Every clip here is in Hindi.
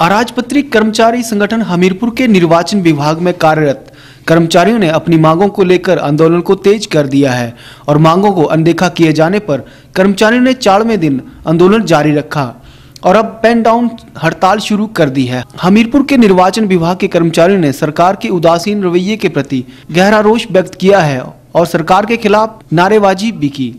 अराजपत्रित कर्मचारी संगठन हमीरपुर के निर्वाचन विभाग में कार्यरत। कर्मचारियों ने अपनी मांगों को लेकर आंदोलन को तेज कर दिया है और मांगों को अनदेखा किए जाने पर कर्मचारियों ने चारवें दिन आंदोलन जारी रखा और अब पेन डाउन हड़ताल शुरू कर दी है। हमीरपुर के निर्वाचन विभाग के कर्मचारियों ने सरकार के उदासीन रवैये के प्रति गहरा रोष व्यक्त किया है और सरकार के खिलाफ नारेबाजी भी की।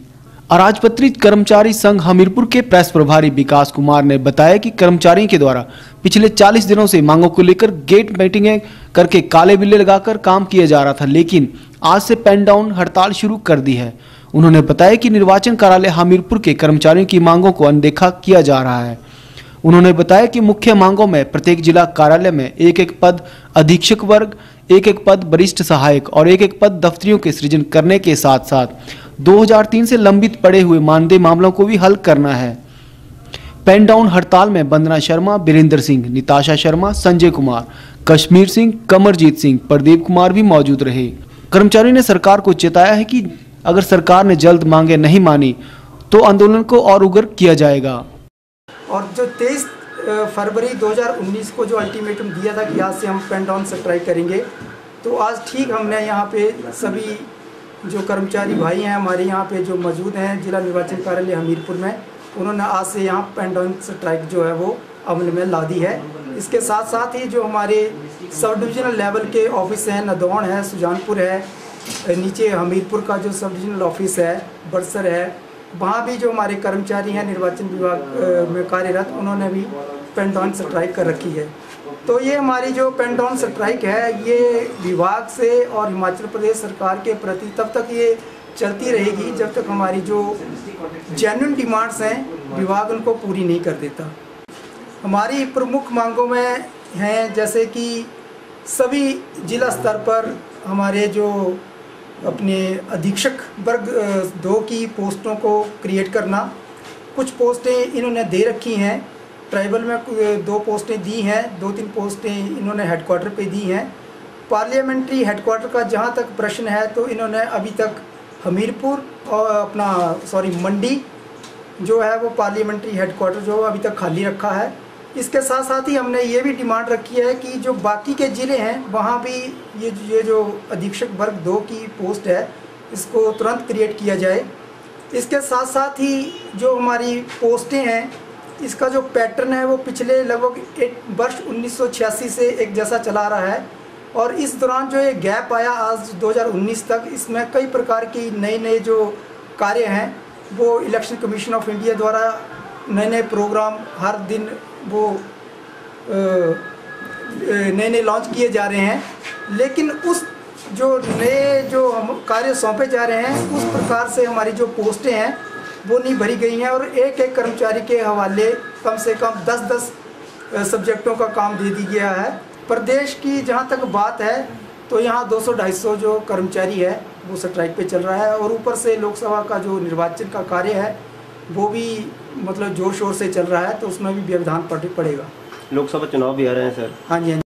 अराजपत्रित कर्मचारी संघ हमीरपुर के प्रेस प्रभारी विकास कुमार ने बताया कि कर्मचारियों के द्वारा पिछले 40 दिनों से मांगों को लेकर गेट मीटिंगें करके काले बिल्ले लगाकर काम किया जा रहा था, लेकिन आज से पेन डाउन हड़ताल शुरू कर दी है। उन्होंने बताया कि निर्वाचन कार्यालय हमीरपुर के कर्मचारियों की मांगों को अनदेखा किया जा रहा है। उन्होंने बताया कि मुख्य मांगों में प्रत्येक जिला कार्यालय में एक एक पद अधीक्षक वर्ग एक एक पद वरिष्ठ सहायक और एक एक पद दफ्तरियों के सृजन करने के साथ साथ 2003 से लंबित पड़े हुए मानदेय मामलों को भी हल करना है। पेन डाउन हड़ताल में वंदना शर्मा बीरेंद्र सिंह, निताशा शर्मा, संजय कुमार, कश्मीर सिंह, कमरजीत सिंह, प्रदीप कुमार भी मौजूद रहे। कर्मचारी ने सरकार को चेताया है कि अगर सरकार ने जल्द मांगे नहीं मानी तो आंदोलन को और उग्र किया जाएगा। और जो तेईस फरवरी 2019 को जो अल्टीमेटम दिया था कि आज से हम पेन डाउन स्ट्राइक करेंगे तो आज ठीक हमने यहाँ पे सभी जो कर्मचारी भाई हैं हमारे यहाँ पे जो मौजूद हैं जिला निर्वाचन कार्यालय हमीरपुर में, उन्होंने आज से यहाँ पेन डाउन स्ट्राइक जो है वो अमल में ला दी है। इसके साथ साथ ही जो हमारे सब डिविजनल लेवल के ऑफ़िस हैं नदौन है, सुजानपुर है, नीचे हमीरपुर का जो सब डिविजनल ऑफ़िस है, बड़सर है, वहाँ भी जो हमारे कर्मचारी हैं, निर्वाचन विभाग में कार्यरत, उन्होंने भी डाउन स्ट्राइक कर रखी है। तो ये हमारी जो पेंटॉन स्ट्राइक है, ये विभाग से और हिमाचल प्रदेश सरकार के प्रति तब तक ये चलती रहेगी जब तक हमारी जो जेन्यून डिमांड्स हैं, विभाग उनको पूरी नहीं कर देता। हमारी प्रमुख मांगों में हैं, जैसे कि सभी जिला स्तर पर हमारे जो अपने अधीक्षक वर्ग दो की पोस्टों को क्रिएट करना। कुछ पोस्टें इन्होंने दे रखी हैं ट्राइबल में दो पोस्टें दी हैं, दो तीन पोस्टें इन्होंने हेडक्वार्टर पे दी हैं। पार्लियामेंट्री हेडक्वार्टर का जहाँ तक प्रश्न है तो इन्होंने अभी तक हमीरपुर और अपना सॉरी मंडी जो है, वो पार्लियामेंट्री हेडक्वार्टर जो अभी तक खाली रखा है। इसके साथ साथ ही हमने ये भी डिमांड रखी है कि जो बाकी के ज़िले हैं, वहाँ भी ये ये जो अधीक्षक वर्ग दो की पोस्ट है, इसको तुरंत क्रिएट किया जाए। इसके साथ साथ ही जो हमारी पोस्टें हैं इसका जो पैटर्न है वो पिछले लगभग एक वर्ष 1986 से एक जैसा चला रहा है। और इस दौरान जो ये गैप आया आज 2019 तक, इसमें कई प्रकार की नए नए जो कार्य हैं, वो इलेक्शन कमीशन ऑफ़ इंडिया द्वारा नए नए प्रोग्राम हर दिन वो नए नए लॉन्च किए जा रहे हैं। लेकिन उस जो नए जो हम कार्य सौंपे जा रहे हैं, उस प्रकार से हमारी जो पोस्टें हैं वो नहीं भरी गई हैं और एक एक कर्मचारी के हवाले कम से कम दस दस सब्जेक्टों का काम दे दी गया है। प्रदेश की जहाँ तक बात है तो यहाँ 200-250 जो कर्मचारी है वो स्ट्राइक पे चल रहा है और ऊपर से लोकसभा का जो निर्वाचन का कार्य है वो भी मतलब ज़ोर शोर से चल रहा है तो उसमें भी व्यवधान पड़ेगा। लोकसभा चुनाव भी आ रहे हैं सर। हाँ जी हाँ